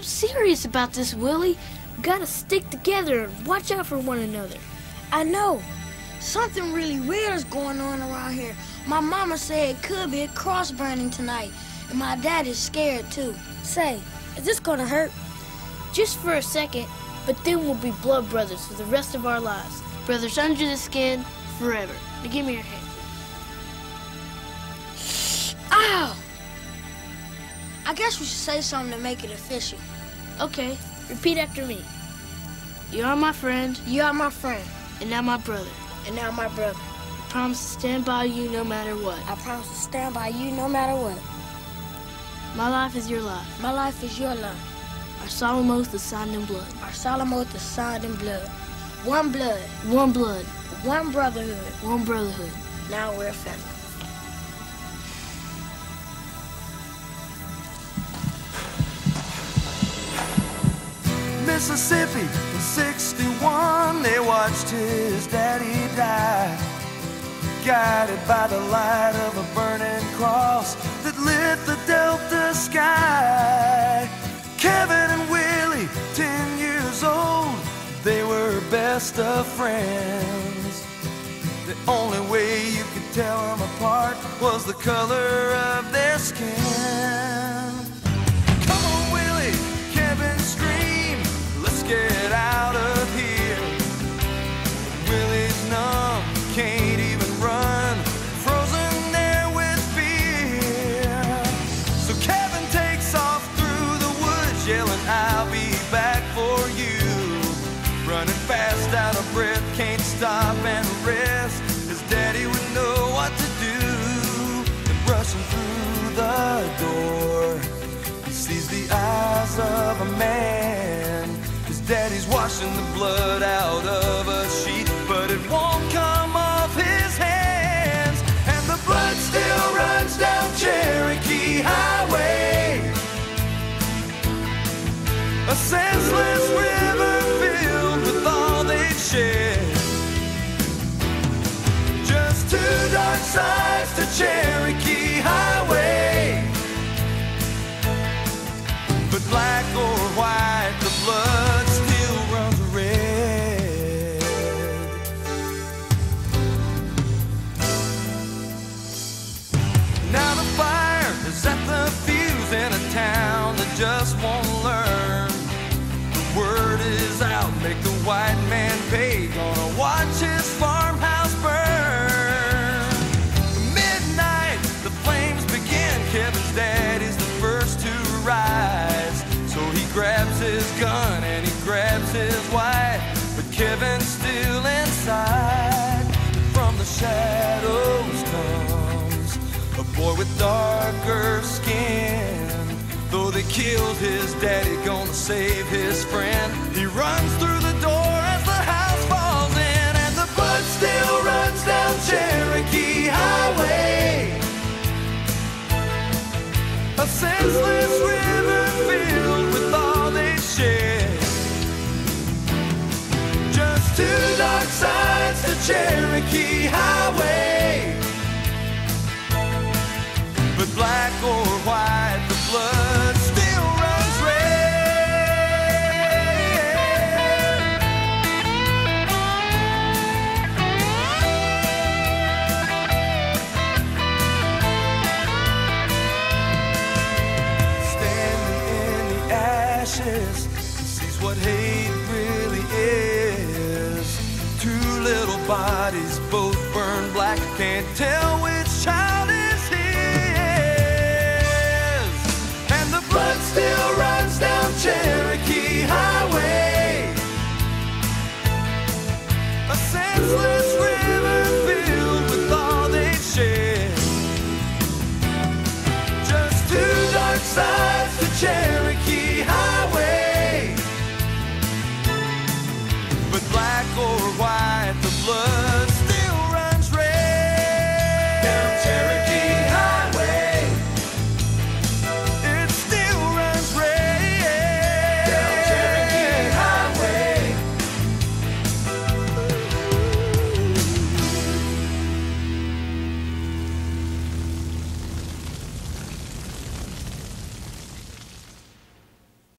I'm serious about this, Willie. We gotta stick together and watch out for one another. I know. Something really weird is going on around here. My mama said it could be a cross burning tonight, and my dad is scared too. Say, is this gonna hurt? Just for a second, but then we'll be blood brothers for the rest of our lives. Brothers under the skin, forever. Now give me your hand. Ow! I guess we should say something to make it official. Okay, repeat after me. You are my friend, You are my friend, and now my brother. and now my brother. I promise to stand by you no matter what. I promise to stand by you no matter what. My life is your life. My life is your life. Our solemn oath is signed in blood. Our solemn oath is signed in blood. One blood, One blood, one brotherhood. one brotherhood. Now we're a family. Mississippi in 61, they watched his daddy die. Guided by the light of a burning cross that lit the Delta sky. Kevin and Willie, 10 years old, they were best of friends. The only way you could tell them apart was the color of their skin. A man. His daddy's washing the blood out of a sheet, but it won't come off his hands. And the blood still runs down Cherokee Highway. A senseless river filled with all they shed. Just two dark sides to Cherokee But Kevin's still inside. From the shadows comes a boy with darker skin. Though they killed his daddy, gonna save his friend. He runs through two dark sides to Cherokee Highway. But black or white, the blood still runs red. Standing in the ashes, he sees what is. Two